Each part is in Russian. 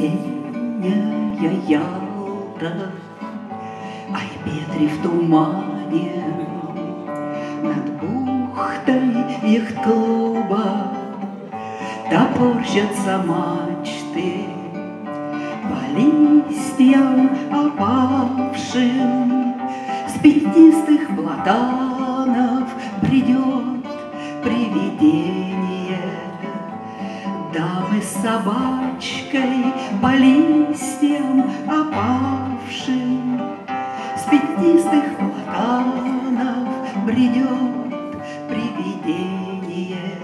Осенняя Ялта, Ай, Петри в тумане, Над бухтой их клуба Топорщатся мачты. По листьям опавшим С пятнистых платанов Придет привидение собачкой по листьям опавшим. С пятнистых платанов бредет привидение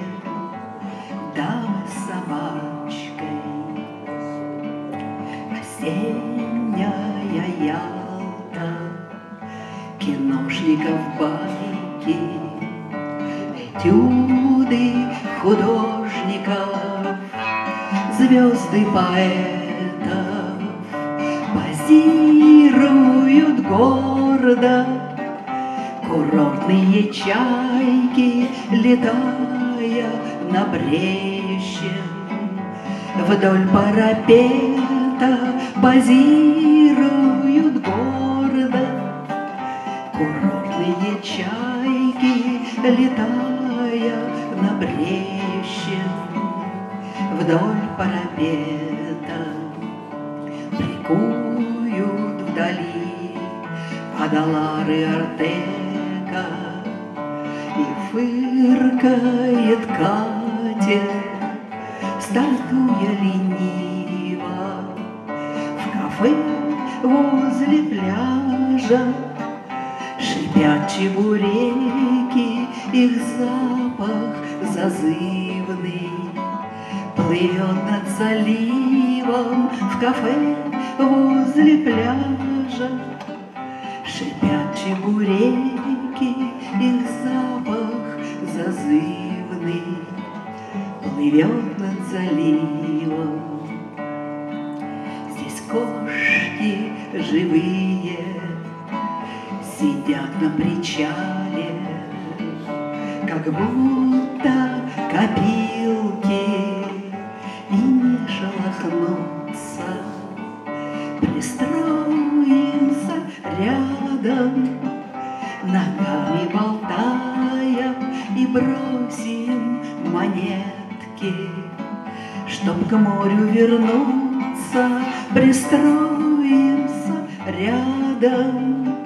Дамы с собачкой. Осенняя Ялта Киношников байки Этюды художников Звезды поэтов Позируют гордо Курортные чайки, летая на брещет Вдоль парапета позируют гордо Курортные чайки, летая на брещет Вдоль парапета Бликуют вдали Адалары Артека И фыркает катер Стартуя лениво В кафе возле пляжа Шипят чебуреки Их запах зазывный Плывет над заливом В кафе возле пляжа Шипят чебуреки, их запах зазывный Плывет над заливом. Здесь кошки живые Сидят на причале, Как будто копилки Пристроимся рядом, Ногами болтая И бросим монетки, Чтоб к морю вернуться, Пристроимся рядом,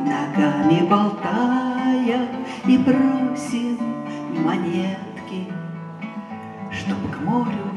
Ногами болтая И бросим монетки, Чтоб к морю